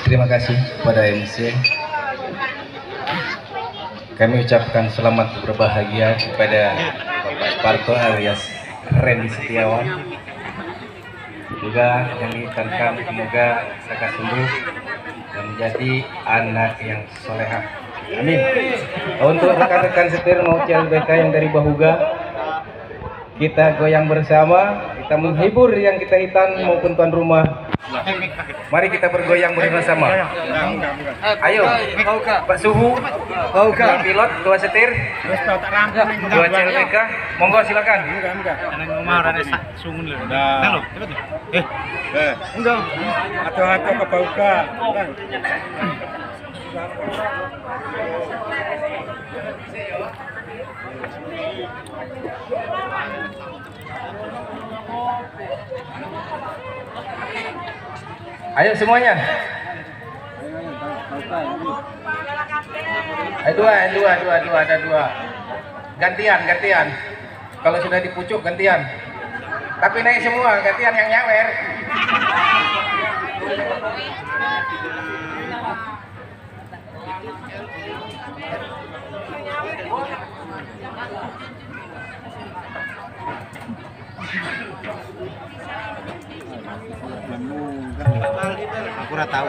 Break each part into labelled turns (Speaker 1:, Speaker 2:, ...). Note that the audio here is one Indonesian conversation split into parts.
Speaker 1: Terima kasih kepada MC. Kami ucapkan selamat berbahagia kepada Bapak Sparto alias Randy Setiawan. Juga yang diikankan semoga Saka sembuh dan menjadi anak yang soleha. Amin. Untuk rekan-rekan setir mau CLBK yang dari Bahuga, kita goyang bersama, kita menghibur yang kita hitan maupun tuan rumah. Mari kita bergoyang bersama. Ayo, Pak Suhu, Dua pilot, dua setir, dua CLBK, monggo silakan.
Speaker 2: Atau-atau ke Bauka.
Speaker 1: Ayo semuanya. Ayo dua, dua, dua, dua, ada dua. Gantian, gantian. Kalau sudah dipucuk gantian. Tapi naik semua, gantian yang nyawer.
Speaker 2: Aku ora tahu.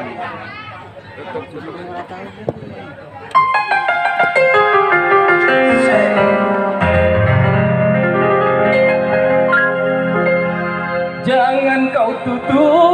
Speaker 1: Jangan kau tutup